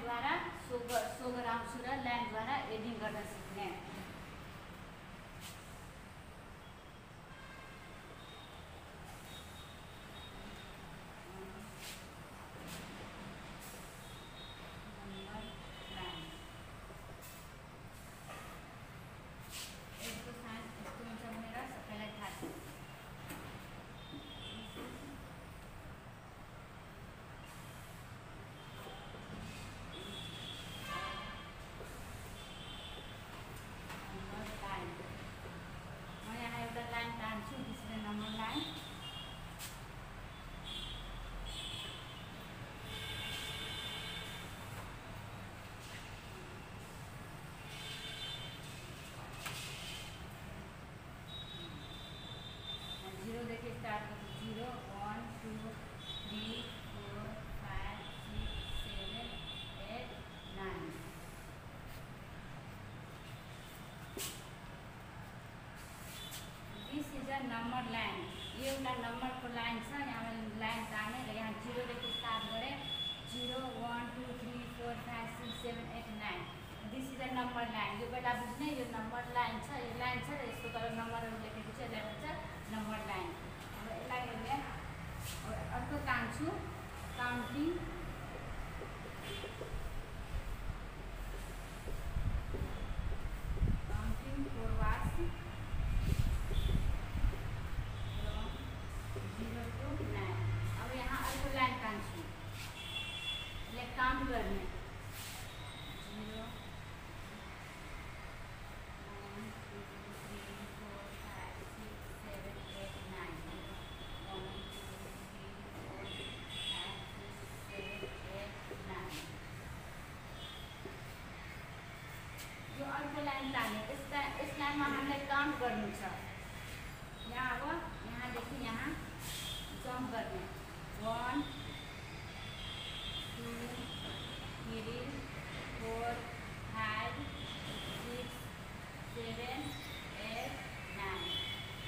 लाइनद्वारा so ग- so गराउँछु र लाइनद्वारा एडिङ गर्न सिक्ने नम्बर लाइन एडको साइज यस्तो हुन्छ भनेर सबैलाई थाहा छ नम्बर लाइन म यहाँ एउटा लाइन तान्छु त्यसरी नम्बर लाइन जिरोदेखि स्टार्ट गर्छु zero one two three four five six seven eight nine this is a number line यो एउटा नम्बरको लाइन छ यहाँ लाइन ताने र यहाँ जिरोदेखि स्टार्ट गरेँ zero one two three four five six seven eight nine this is a number line यो बेला बुझ्ने यो नम्बर लाइन छ यो लाइन छ र यसको तल नम्बरहरू लेखेको छ यसलाई भन्छ नम्बर लाइन अब यसलाई अब अर्को तान्छु काउन्टिङ अर्को लाइन तान्यो इस यस लाइनमा हामीलाई काउन्ट गर्नु छ यहाँ अब यहाँ जम्प गर्ने one, two, three, four five six seven eight, nine.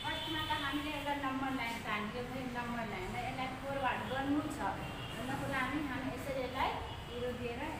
फर्स्टमा त हामीले एउटा नम्बर लाइन तान्यो फेरि नम्बर लाइनलाई यसलाई फोरवार्ड गर्नु हामी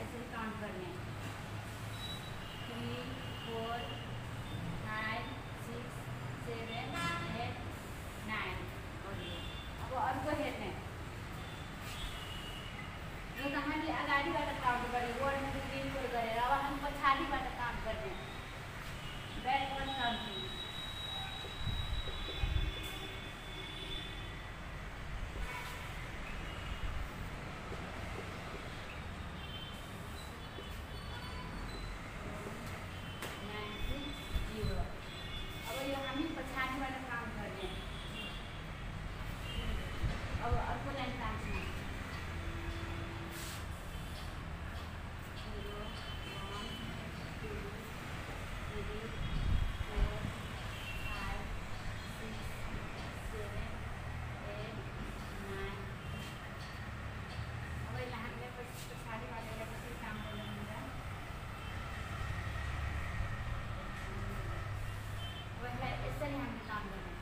यसलाई यसरी हामीले काम गर्ने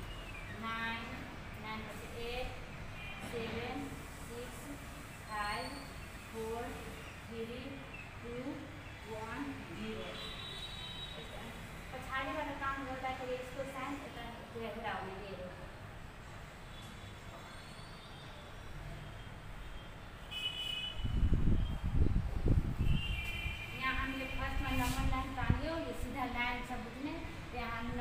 नाइन नाइन पछि eight seven six five four three two one zero पछाडिबाट काम गर्दाखेरि यसको साइन यता हेरेर आउने हेऱ्यो यहाँ हामीले फर्स्टमा नम्बर लाइन तान्यो यो सिधा लाइन छ बुझ्ने त्यहाँ हामी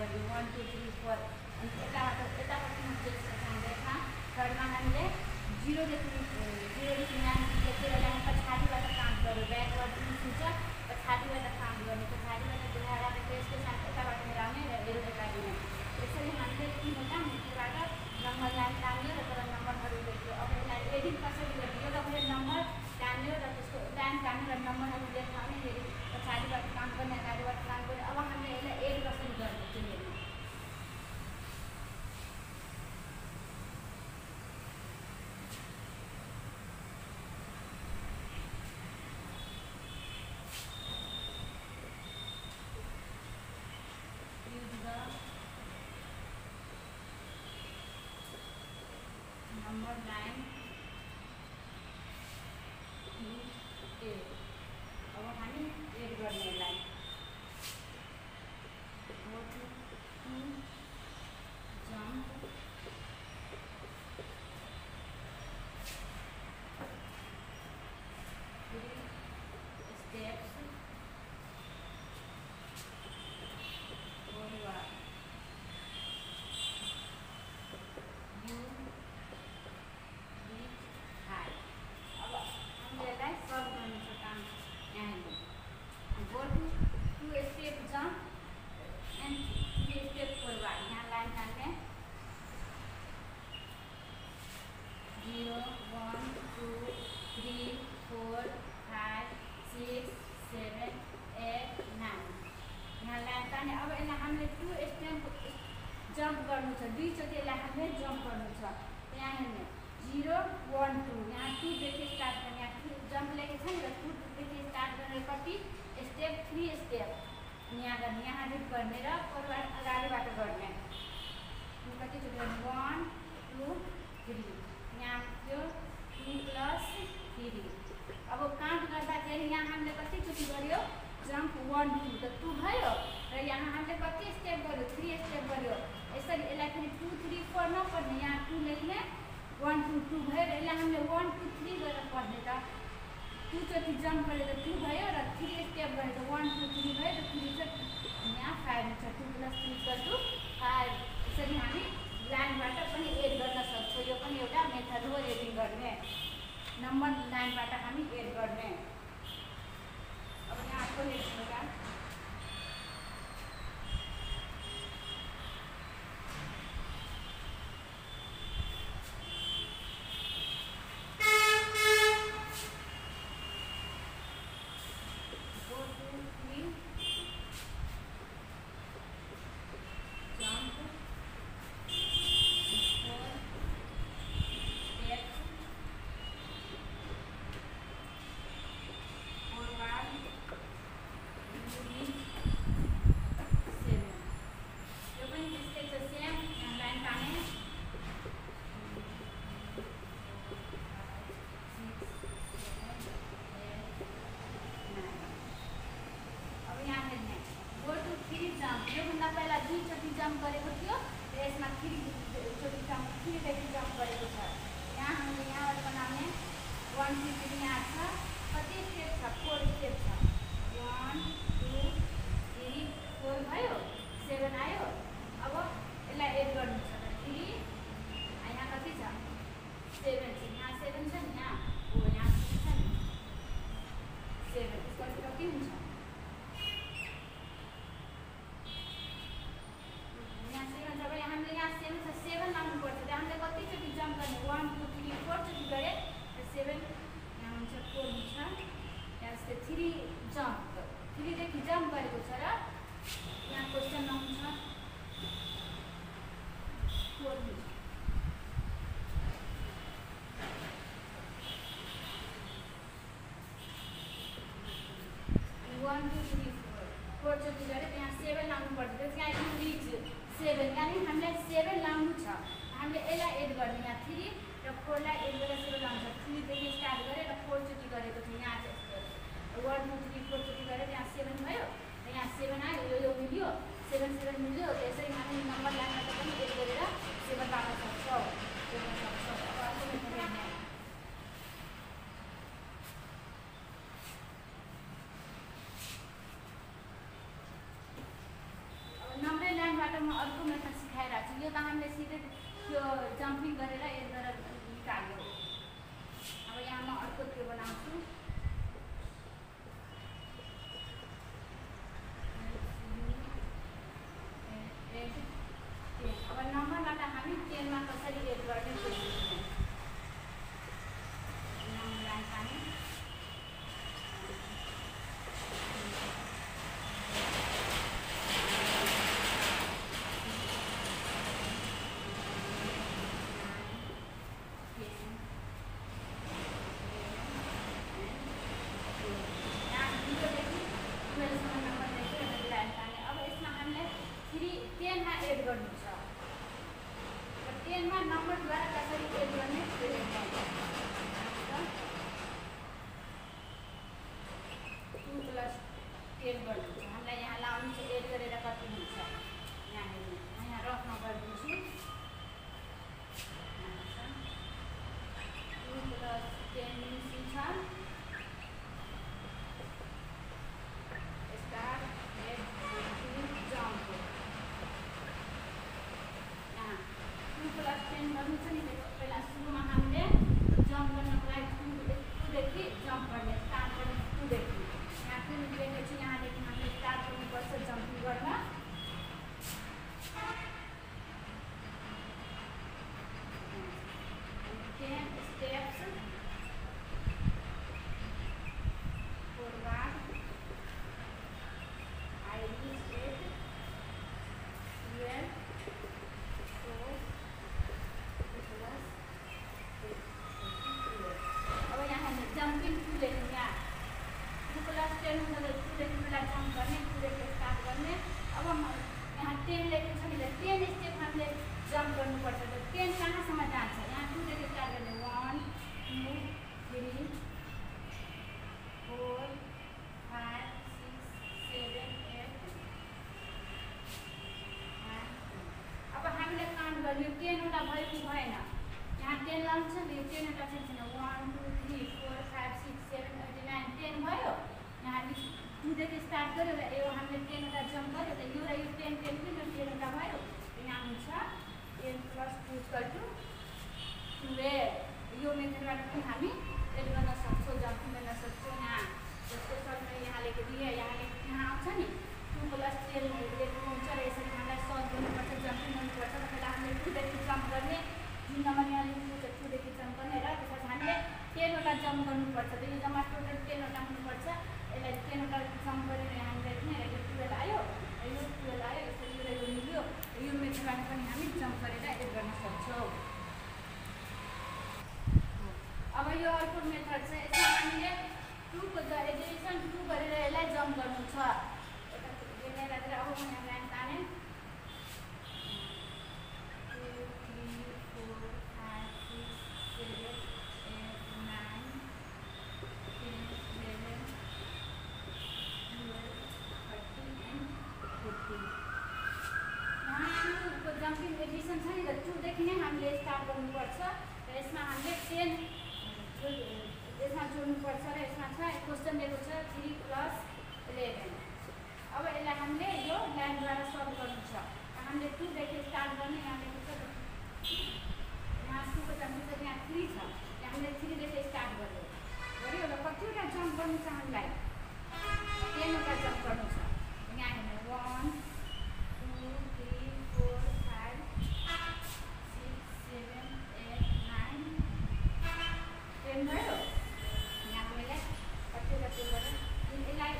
that you one, two, three, four અને એટલા માટે એટલા પરથી મુજબ સંખ્યા થર્ડમાં ના મિલે જીરો જેટલી જીરો જેટલી ના મિલે તે પહેલાં હું પછાડી વાળા કામ કરું બેકવર્ડનું સૂચક પછાડી વાળા કામ કરું પછાડી વાળા દોહાડા પેસ્ટ સાથે એટલા માટે રામે રેડ तान्ने अब यसलाई हामीले टु स्टेप जम्प गर्नु छ दुईचोटि यसलाई हामीले जम्प गर्नु छ। यहाँ हेर्ने जिरो वान टू यहाँ टूदेखि स्टार्ट गर्ने यहाँ जम्प लेखेको छ नि त टूदेखि स्टार्ट गरेर कति? स्टेप थ्री स्टेप यहाँ गर्ने यहाँ रिप गर्ने र फरवार्ड अगाडिबाट गर्ने। कतिचोटि गर्ने? वान टू थ्री यहाँ थियो टू प्लस थ्री अब काउन्ट गर्दाखेरि यहाँ हामीले कतिचोटि गऱ्यो? जम्प वान टू त टू भयो र यहाँ हामीले कति स्टेप गऱ्यो थ्री स्टेप गऱ्यो यसरी यसलाई फेरि टू थ्री फोर नपढ्ने यहाँ टू लेख्ने वान टू टू भयो र यसलाई हामीले वान टू थ्री गरेर पढ्ने त टूचोटि जम्प गऱ्यो त टू भयो र थ्री स्टेप गऱ्यो त वान टू थ्री भयो र थ्री चाहिँ यहाँ फाइभ हुन्छ two plus three equal to five यसरी हामी लाइनबाट पनि एड गर्न सक्छौँ यो पनि एउटा मेथड हो एडिङ गर्ने नम्बर लाइनबाट हामी एड गर्ने फोरचोटि गरे त्यहाँ सेभेन लाउनु पर्छ त्यस कारण हामीलाई सेभेन लाउनु टेनवटा भयो कि भएन यहाँ टेन लाउँछ नि यो टेनवटा चाहिँ छैन one two three four five six seven eight nine ten भयो यहाँ टुदेखि स्टार्ट गऱ्यो र यो हामीले टेनवटा जम्प गऱ्यो त यो र यो टेन टेन पनि यो टेनवटा भयो यहाँ हुन्छ ten plus two equal to twelve यो मेथडबाट पनि हामी एड गर्न सक्छौँ जम्पिङ गर्न सक्छौँ यहाँ जस्तो सरले यहाँ लेखिदिए यहाँ लेख यहाँ आउँछ नि टु प्लस टेन लेख्नु हुन्छ र यसरी हामीलाई सल्भ गर्नुपर्छ जम्पिङ गर्नुपर्छ र पहिला हामीले टुदेखि जम्प गर्ने जुन नम्बर यहाँ लेख्नु छ टुदेखि जम्प गर्ने र त्यसपछि हामीले टेनवटा जम्प गर्नुपर्छ त यो जम्मा टोटल टेनवटा हुनुपर्छ यसलाई टेनवटा जम्प गरेर हामीले लेख्ने र यो टुवेल्भ आयो र यो टुवेल्भ आयो यसरी यो र यो मिल्यो र यो मेथडबाट जम्प गरेर एड गर्न सक्छौँ अब यो अर्को मेथड छ यसमा हामीले टुको एडिसन टु गरेर यसलाई जम्प गर्नु छ अब म यहाँ लाइन ताने two three four five six seven eight nine ten eleven twelve thirteen and fourteen यहाँ एडिसन छ नि त टुदेखि नै हामीले स्टार्ट गर्नुपर्छ र यसमा हामीले टेन यसमा जोड्नुपर्छ र यसमा छ क्वेसन दिएको छ थ्री प्लस इलेभेन अब यसलाई हामीले यो लाइनद्वारा सल्भ गर्नु छ। हामीले टुदेखि स्टार्ट गर्ने यहाँ लेखेको छ यहाँ टुको जम्पिङ छ यहाँ थ्री छ। हामीले थ्रीदेखि स्टार्ट गर्यो। गऱ्यो र कतिवटा जम्प गर्नु छ हामीलाई टेनवटा जम्प गर्नु छ यहाँ हेर्नु one two three four five six seven eight nine ten भयो यहाँ मैले कतिवटा त्यो गरेँ यसलाई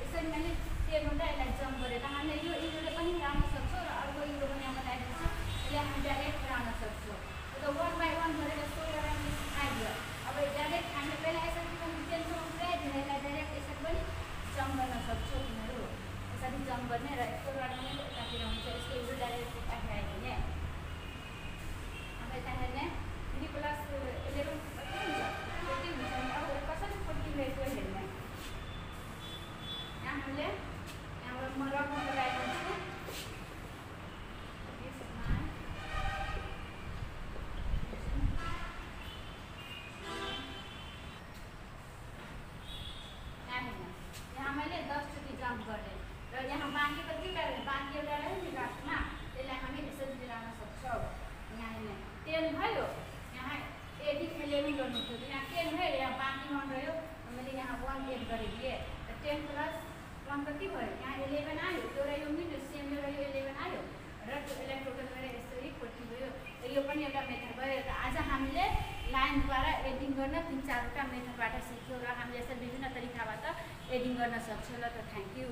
यसरी मैले टेनवटा यसलाई जम्प गरेर हामीले यो इरोले पनि राख्न सक्छौँ र अर्को इरो पनि अब लगाइदिन्छ यसलाई हामी डाइरेक्ट राख्न सक्छौँ त्यो वान बाई वान गरेर सोह्र हामीले सिकाइदियो अब डाइरेक्ट हामीले पहिला यसरी पनि टेनसम्म पुऱ्याइदिएर यसलाई डाइरेक्ट यसरी पनि जम्प गर्न सक्छौँ तिमीहरू यसरी जम्प गर्ने र यस्तोबाट पनि यतातिर हुन्छ यस्तो इरो डाइरेक्ट यतातिर आइदिने अब यता हेर्ने थ्री प्लस इलेभेन कति हुन्छ फोर्टी हुन्छ नि अब कसरी फोर्टी भएको हेर्ने यहाँ हामीले यहाँबाट म रकमा लगाइदिन्छु यसमा यहाँ हेर्नु यहाँ मैले दसचोटि जम्प गरेँ र यहाँ बाँकी त के गर्ने बाँकी एउटा रह्यो नि लास्टमा त्यसलाई हामी यसरी मिलाउन सक्छौँ यहाँ टेन भयो यहाँ एटिन इलेभेन गर्नु थियो यहाँ टेन भयो यहाँ बाँकी वान रह्यो मैले यहाँ वान एड गरिदिएँ र टेन प्लस वान कति भयो यहाँ इलेभेन आयो र यो मिल्यो सेम र यो इलेभेन आयो र यसलाई टोटल गरेर यसरी फोर्टी भयो र यो पनि एउटा मेथड भयो र आज हामीले लाइनद्वारा एडिङ गर्न तिन चारवटा मेथडबाट सिक्यौँ र हामीले यसरी विभिन्न तरिकाबाट एडिङ गर्न सक्छौँ ल त थ्याङ्क यू